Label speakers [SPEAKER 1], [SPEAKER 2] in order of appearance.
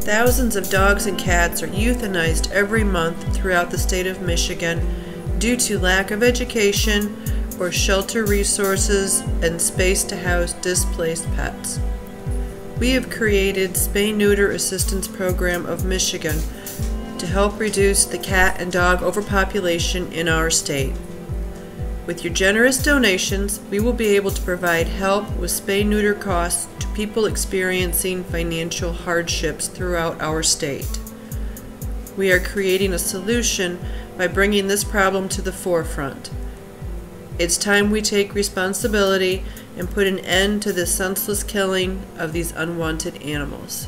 [SPEAKER 1] Thousands of dogs and cats are euthanized every month throughout the state of Michigan due to lack of education or shelter resources and space to house displaced pets. We have created Spay Neuter Assistance Program of Michigan to help reduce the cat and dog overpopulation in our state. With your generous donations, we will be able to provide help with spay neuter costs to people experiencing financial hardships throughout our state. We are creating a solution by bringing this problem to the forefront. It's time we take responsibility and put an end to the senseless killing of these unwanted animals.